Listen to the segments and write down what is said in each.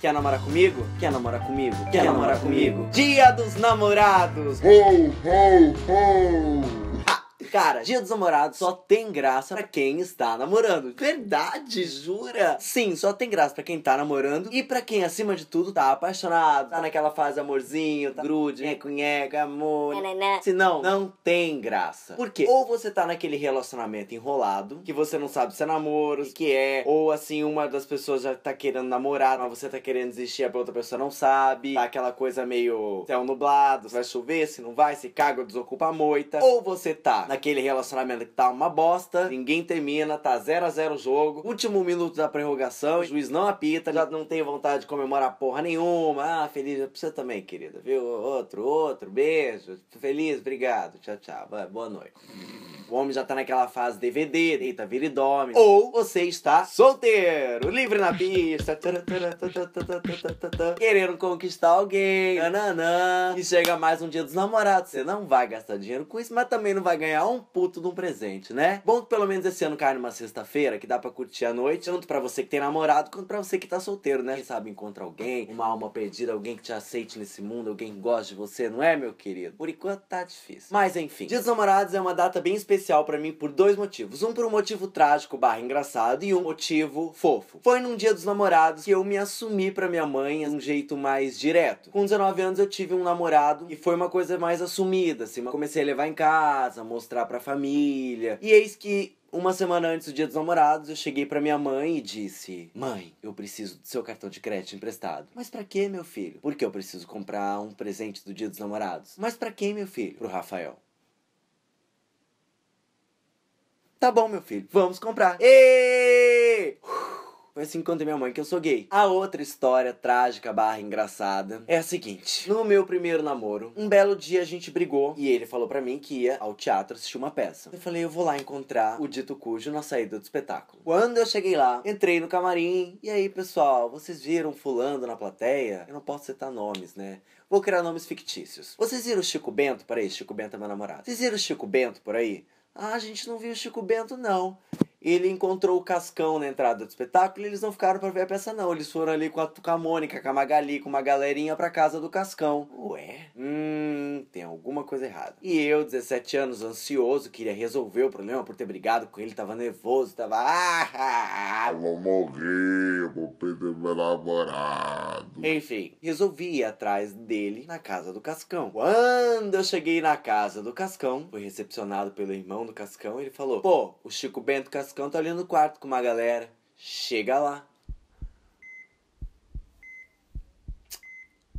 Quer namorar comigo? Quer namorar comigo? Quer namorar comigo? Dia dos namorados! Ho, ho, ho! Cara, Dia dos Namorados só tem graça pra quem está namorando. Verdade, jura? Sim, só tem graça pra quem tá namorando e pra quem, acima de tudo, tá apaixonado, tá naquela fase amorzinho, tá grude, nheco, nheco, amor. Se não, não tem graça. Por quê? Ou você tá naquele relacionamento enrolado, que você não sabe se é namoro, o que é, ou assim, uma das pessoas já tá querendo namorar, mas você tá querendo desistir, a outra pessoa não sabe, tá aquela coisa meio céu nublado, vai chover, se não vai, se caga desocupa a moita. Ou você tá naquele relacionamento que tá uma bosta, ninguém termina, tá 0 a 0 o jogo, último minuto da prorrogação, o juiz não apita, já não tem vontade de comemorar porra nenhuma. Ah, feliz pra você também, querida, viu? Outro, outro, beijo, feliz, obrigado, tchau, tchau, boa noite. O homem já tá naquela fase DVD, deita, vira e dorme. Ou você está solteiro, livre na pista, querendo conquistar alguém, nananã. E chega mais um dia dos namorados. Você não vai gastar dinheiro com isso, mas também não vai ganhar um puto de um presente, né? Bom que pelo menos esse ano cai numa sexta-feira, que dá pra curtir a noite, tanto pra você que tem namorado, quanto pra você que tá solteiro, né? Quem sabe encontra alguém, uma alma perdida, alguém que te aceite nesse mundo, alguém que goste de você, não é, meu querido? Por enquanto tá difícil. Mas enfim, Dia dos Namorados é uma data bem especial para mim por dois motivos. Um por um motivo trágico barra engraçado e um motivo fofo. Foi num Dia dos Namorados que eu me assumi pra minha mãe de um jeito mais direto. Com 19 anos eu tive um namorado e foi uma coisa mais assumida, assim. Comecei a levar em casa, mostrar pra família. E eis que uma semana antes do dia dos namorados, eu cheguei pra minha mãe e disse: Mãe, eu preciso do seu cartão de crédito emprestado. Mas pra que, meu filho? Porque eu preciso comprar um presente do dia dos namorados. Mas pra quem, meu filho? Pro Rafael. Tá bom, meu filho, vamos comprar. E foi assim que contei minha mãe que eu sou gay. A outra história trágica barra engraçada é a seguinte. No meu primeiro namoro, um belo dia a gente brigou e ele falou para mim que ia ao teatro assistir uma peça. Eu falei, eu vou lá encontrar o dito cujo na saída do espetáculo. Quando eu cheguei lá, entrei no camarim. E aí, pessoal, vocês viram fulano na plateia? Eu não posso citar nomes, né? Vou criar nomes fictícios. Vocês viram o Chico Bento por aí? Chico Bento é meu namorado. Vocês viram o Chico Bento por aí? Ah, a gente não viu Chico Bento, não. Ele encontrou o Cascão na entrada do espetáculo e eles não ficaram para ver a peça, não. Eles foram ali com a, com a Mônica, com a Magali, com uma galerinha pra casa do Cascão. Ué? Hum, tem alguma coisa errada. E eu, 17 anos, ansioso, queria resolver o problema por ter brigado com ele, tava nervoso, tava. Ah, Eu vou morrer, vou perder meu namorado. Enfim, resolvi ir atrás dele na casa do Cascão. Quando eu cheguei na casa do Cascão, fui recepcionado pelo irmão do Cascão, ele falou: Pô, o Chico Bento Cascão tá ali no quarto com uma galera. Chega lá.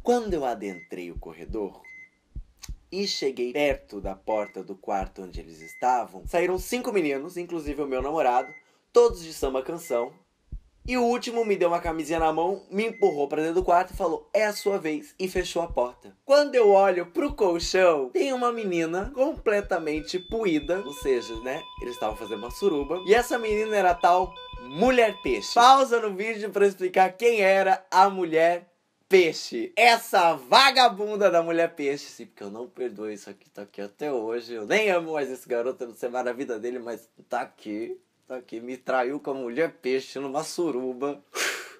Quando eu adentrei o corredor e cheguei perto da porta do quarto onde eles estavam, saíram cinco meninos, inclusive o meu namorado, todos de samba canção. E o último me deu uma camisinha na mão, me empurrou pra dentro do quarto e falou: É a sua vez. E fechou a porta. Quando eu olho pro colchão, tem uma menina completamente puída. Ou seja, né? Eles estavam fazendo uma suruba. E essa menina era a tal Mulher Peixe. Pausa no vídeo eu explicar quem era a Mulher Peixe. Essa vagabunda da Mulher Peixe. Sim, porque eu não perdoo isso aqui, tá aqui até hoje. Eu nem amo mais esse garoto, eu não sei mais da vida dele, mas tá aqui. Tá aqui, me traiu com a mulher peixe numa suruba.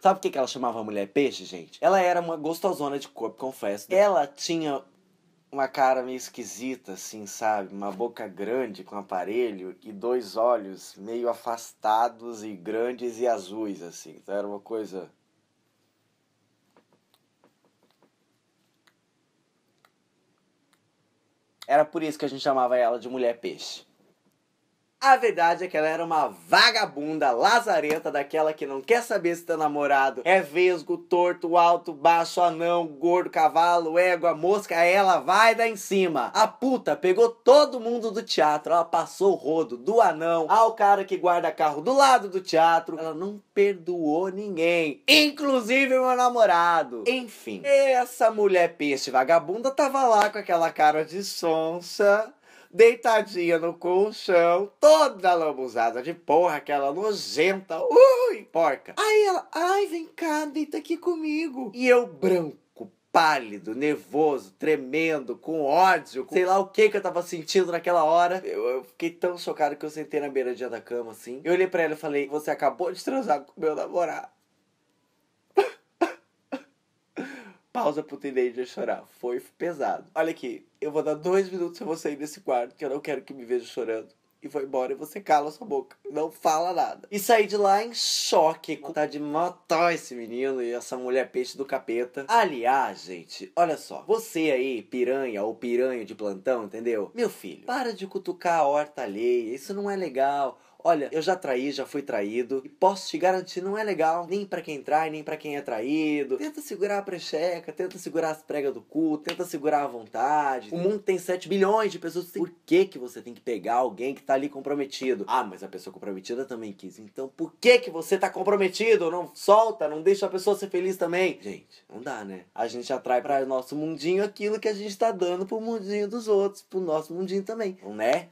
Sabe por que que ela chamava mulher peixe, gente? Ela era uma gostosona de corpo, confesso. Ela tinha uma cara meio esquisita, assim, sabe? Uma boca grande com aparelho e dois olhos meio afastados e grandes e azuis, assim. Então era uma coisa. Era por isso que a gente chamava ela de mulher peixe. A verdade é que ela era uma vagabunda lazareta, daquela que não quer saber se teu namorado é vesgo, torto, alto, baixo, anão, gordo, cavalo, égua, mosca, ela vai dar em cima. A puta pegou todo mundo do teatro, ela passou o rodo do anão ao cara que guarda carro do lado do teatro. Ela não perdoou ninguém, inclusive meu namorado. Enfim, essa mulher peixe vagabunda tava lá com aquela cara de sonsa deitadinha no colchão, toda lambuzada de porra, aquela nojenta, ui, porca. Aí ela, ai, vem cá, deita aqui comigo. E eu branco, pálido, nervoso, tremendo, com ódio, com sei lá o que que eu tava sentindo naquela hora. Eu, eu fiquei tão chocado que eu sentei na beiradinha da cama, assim. Eu olhei pra ela e falei, você acabou de transar com meu namorado. Pausa pro teenager chorar. Foi pesado. Olha aqui, eu vou dar dois minutos pra você sair desse quarto, que eu não quero que me veja chorando e foi embora e você cala sua boca. Não fala nada. E saí de lá em choque, com de matar esse menino e essa mulher peixe do capeta. Aliás, gente, olha só. Você aí, piranha ou piranha de plantão, entendeu? Meu filho, para de cutucar a horta alheia. Isso não é legal. Olha, eu já traí, já fui traído. E posso te garantir, não é legal. Nem para quem trai, nem para quem é traído. Tenta segurar a precheca, tenta segurar as pregas do cu, tenta segurar a vontade. O mundo tem 7 bilhões de pessoas. Por que, que você tem que pegar alguém que tá ali comprometido? Ah, mas a pessoa comprometida também quis. Então por que, que você tá comprometido? Não solta, não deixa a pessoa ser feliz também. Gente, não dá, né? A gente atrai para nosso mundinho aquilo que a gente tá dando pro mundinho dos outros, pro nosso mundinho também. Não é?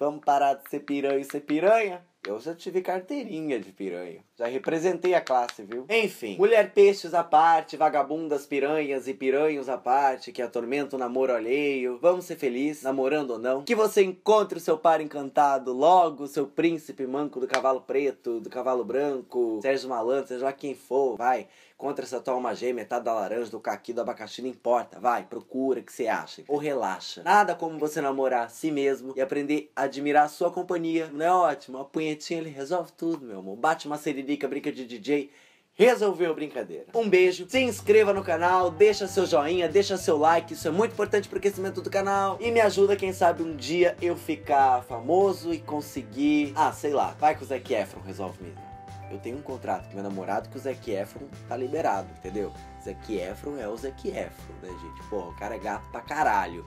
Vamos parar de ser piranha e ser piranha? Eu já tive carteirinha de piranha. Já representei a classe, viu? Enfim, mulher peixes à parte, vagabundas piranhas e piranhos à parte que atormentam o namoro alheio. Vamos ser felizes, namorando ou não. Que você encontre o seu par encantado logo, seu príncipe manco do cavalo preto, do cavalo branco, Sérgio Malandro, seja lá quem for, vai. Contra essa tua alma gêmea, metade da laranja, do caqui, do abacaxi, não importa. Vai, procura o que você acha. Ou relaxa. Nada como você namorar a si mesmo e aprender a admirar a sua companhia. Não é ótimo? Uma punhetinha ele resolve tudo, meu amor. Bate uma seririca, brinca de DJ. Resolveu a brincadeira. Um beijo, se inscreva no canal, deixa seu joinha, deixa seu like, isso é muito importante pro crescimento do canal e me ajuda, quem sabe, um dia eu ficar famoso e conseguir. Ah, sei lá, vai que o Zac Efron resolve mesmo eu tenho um contrato com meu namorado que o Zac Efron tá liberado, entendeu? Zac Efron é o Zac Efron, né, gente? Porra, o cara é gato pra caralho.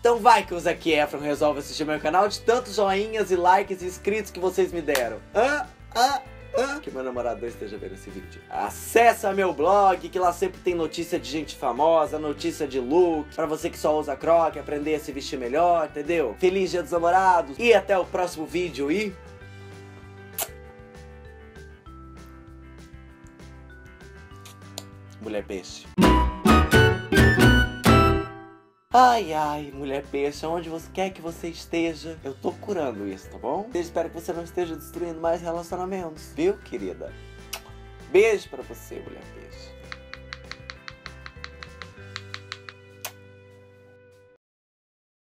Então vai que o Zac Efron resolve assistir meu canal de tantos joinhas e likes e inscritos que vocês me deram. Ah, ah, ah. Que meu namorado esteja vendo esse vídeo. Acesse meu blog, que lá sempre tem notícia de gente famosa, notícia de look, para você que só usa croque, aprender a se vestir melhor, entendeu? Feliz dia dos namorados e até o próximo vídeo e... mulher peixe. Ai, ai, mulher peixe, onde você quer que você esteja, eu tô curando isso, tá bom? Eu espero que você não esteja destruindo mais relacionamentos, viu, querida? Beijo pra você, mulher peixe.